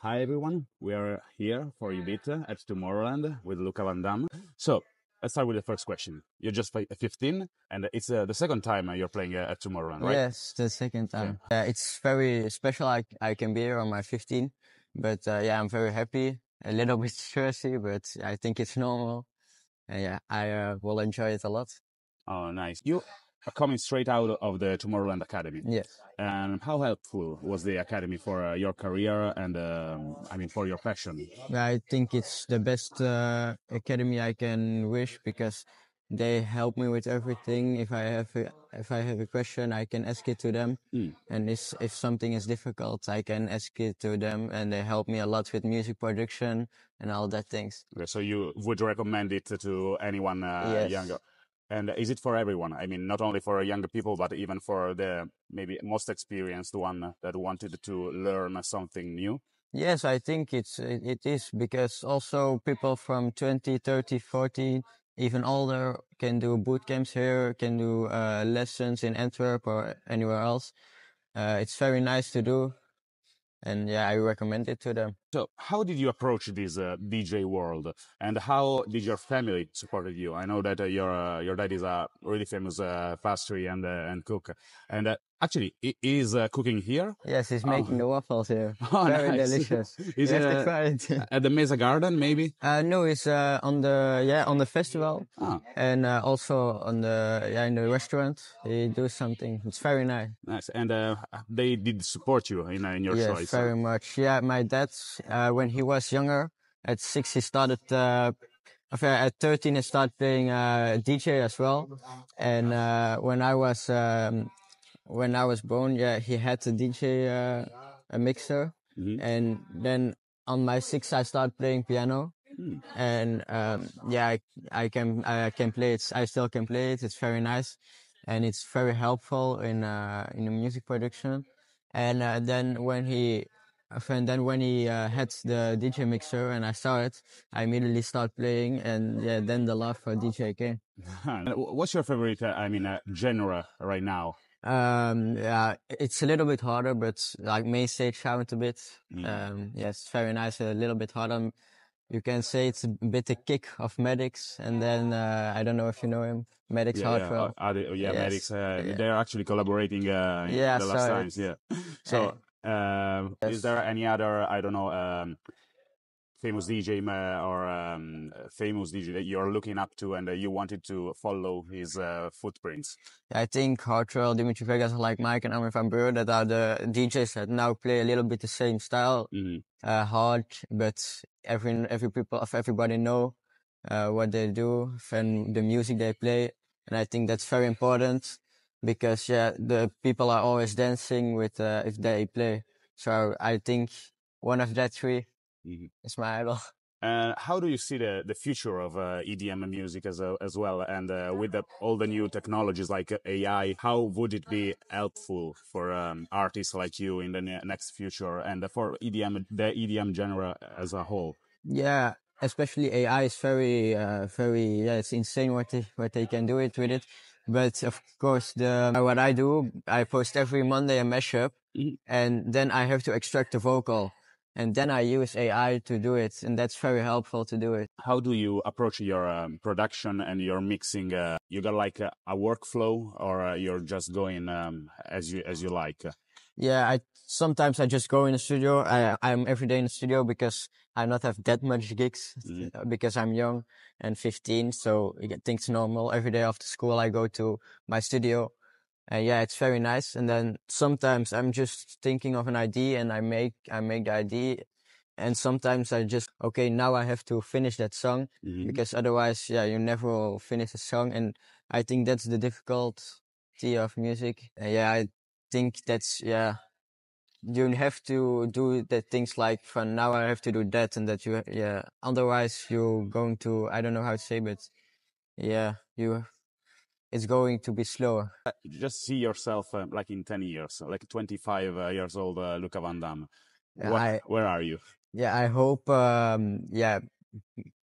Hi everyone, we are here for YouBeat at Tomorrowland with Lucca Van Damme. So let's start with the first question. You're just 15 and it's uh, the second time uh, you're playing uh, at Tomorrowland, right? Yes, the second time. Yeah, it's very special. I, I can be here on my 15, but uh, yeah, I'm very happy. A little bit stressy, but I think it's normal. And yeah, I uh, will enjoy it a lot. Oh, nice. You coming straight out of the Tomorrowland Academy. Yes. And how helpful was the Academy for uh, your career and, um, I mean, for your passion? I think it's the best uh, academy I can wish because they help me with everything. If I have a, if I have a question, I can ask it to them, Mm. and if if something is difficult, I can ask it to them, and they help me a lot with music production and all that things. Okay, So you would recommend it to anyone uh, Yes. younger? And is it for everyone? I mean, not only for younger people, but even for the maybe most experienced one that wanted to learn something new? Yes, I think it's it, is because also people from 20, 30, 40, even older can do boot camps here, can do uh, lessons in Antwerp or anywhere else. Uh, it's very nice to do, and yeah, I recommend it to them. So, how did you approach this uh, DJ world, and how did your family supported you? I know that uh, your uh, your dad is a really famous uh, pastry and uh, and cook, and uh, actually, he is uh, cooking here. Yes, he's Oh. making the waffles here. Oh, very nice. delicious. Is you it have to try it. at the Mesa Garden, maybe? uh, no, it's uh, on the yeah on the festival. Ah, And uh, also on the yeah in the restaurant, they do something. It's very nice. nice. And uh, they did support you in uh, in your yes, choice. very much. Yeah, my dad, uh, when he was younger, at six, he started. Uh, at thirteen, he started playing uh, DJ as well. And uh, when I was um, when I was born, yeah, he had a DJ uh, a mixer. Mhm. And then on my six, I started playing piano. Hmm. And um, yeah, I, I can I can play it. I still can play it. It's very nice, and it's very helpful in uh, in the music production. And uh, then when he, and then when he uh, had the DJ mixer and I saw it, I immediately started playing, and yeah, then the love for DJ came. What's your favorite? Uh, I mean, uh, genre right now? Um, yeah, it's a little bit harder, but like main stage sound a bit. Mm. Um, yes, very nice. A little bit harder. You can say it's a bit the kick of Maddix, and then uh, I don't know if you know him, Maddix yeah, yeah, uh, they- yeah, Yes, Maddix. Uh, yeah. They're actually collaborating. Uh, Yeah, the last times. Yeah. So, um, is there any other? I don't know. Um, famous DJ or um, famous DJ that you're looking up to and uh, you wanted to follow his uh, footprints? I think Hardwell, Dimitri Vegas, like Mike and Armin van Buuren, that are the DJs that now play a little bit the same style, Mhm. uh, hard, but every every people of everybody know uh, what they do and the music they play, and I think that's very important because yeah, the people are always dancing with uh, if they play. So I think one of that three Mhm. is my idol. Uh, how do you see the, the future of uh, EDM music as, a, as well? And uh, with the, all the new technologies like uh, AI, how would it be helpful for um, artists like you in the ne- next future and for EDM, the EDM genre as a whole? Yeah, especially AI is very, uh, very, yeah, it's insane what they, what they can do it with it. But of course, the, what I do, I post every Monday a mashup Mhm. and then I have to extract the vocal and then I use AI to do it. And that's very helpful to do it. How do you approach your um, production and your mixing? Uh, you got like a, a workflow or uh, you're just going um, as you as you like? Yeah, I sometimes I just go in the studio. I I'm every day in the studio because I not have that much gigs Mhm. uh, because I'm young and 15. So get things normal. Every day after school, I go to my studio. And yeah, it's very nice. And then sometimes I'm just thinking of an idea and I make I make the idea. And sometimes I just okay now I have to finish that song Mhm. because otherwise yeah you never will finish a song. And I think that's the difficulty of music. And yeah, I think that's yeah you have to do the things like from now I have to do that and that you yeah otherwise you're going to I don't know how to say but yeah you it's going to be slower just see yourself uh, like in 10 years, like 25 uh, years old uh, Lucca Van Damme. What- I- where are you? yeah I hope um yeah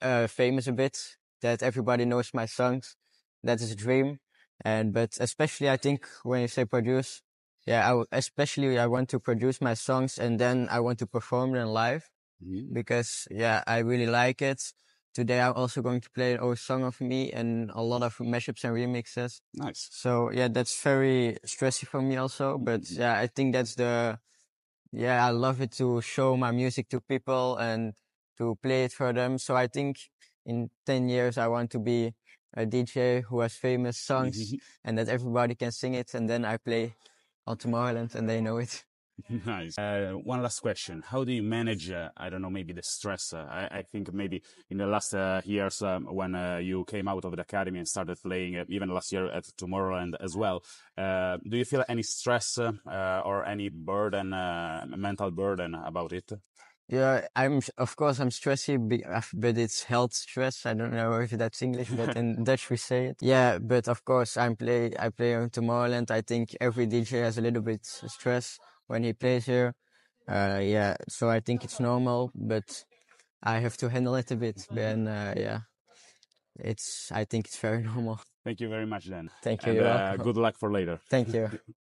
uh famous a bit that everybody knows my songs that is a dream and but especially I think when you say produce yeah, I especially I want to produce my songs and then I want to perform them live Mhm. because yeah, I really like it. Today I'm also going to play an old song of me and a lot of mashups and remixes. Nice. So yeah, that's very stressy for me also. But yeah, I think that's the yeah, I love it to show my music to people and to play it for them. So I think in ten years I want to be a DJ who has famous songs and that everybody can sing it, and then I play on Tomorrowland and they know it. Nice. Uh, one last question. How do you manage, uh, I don't know, maybe the stress? Uh, I, I think maybe in the last uh, years um, when uh, you came out of the academy and started playing, uh, even last year at Tomorrowland as well, do you feel any stress or any burden, mental burden about it? Yeah, I'm of course I'm stressy, but it's health stress. I don't know if that's English, but in Dutch we say it. Yeah, but of course I'm play I play on Tomorrowland. I think every DJ has a little bit stress when he plays here. Uh, yeah, so I think it's normal, but I have to handle it a bit. And uh, yeah, it's I think it's very normal. Thank you very much, then. Thank you. And uh, good luck for later. Thank you.